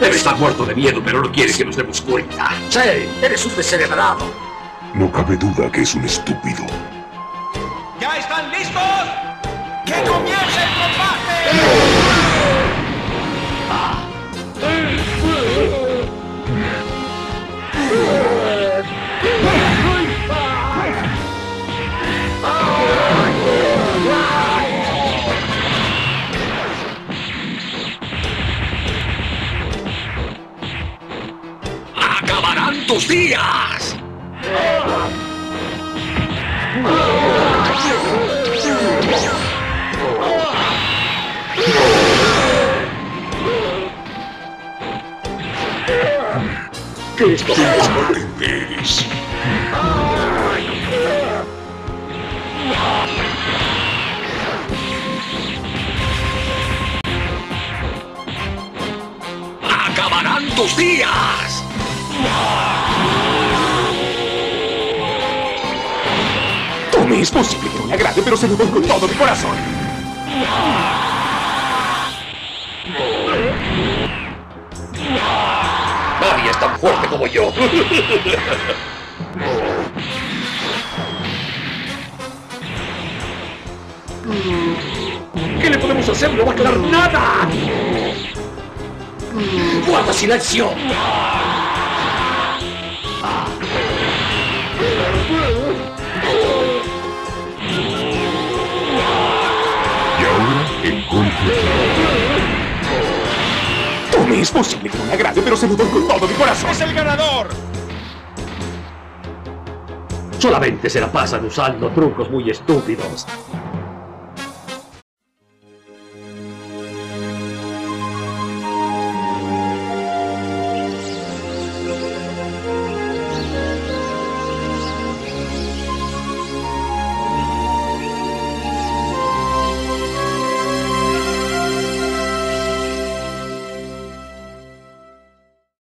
Debe estar muerto de miedo, pero no quiere que nos demos cuenta. Sí, eres un descerebrado. No cabe duda que es un estúpido. ¿Ya están listos? ¡Que comience el combate! ¡Acabarán tus días! ¿Qué es eres? ¡Acabarán tus días! Es posible que no le agrade, pero se lo doy con todo mi corazón. Nadie es tan fuerte como yo. ¿Qué le podemos hacer? No va a quedar nada. Guarda silencio. Tommy, es posible que no le agrade, pero se lo doy con todo mi corazón. ¡Es el ganador! Solamente se la pasan usando trucos muy estúpidos.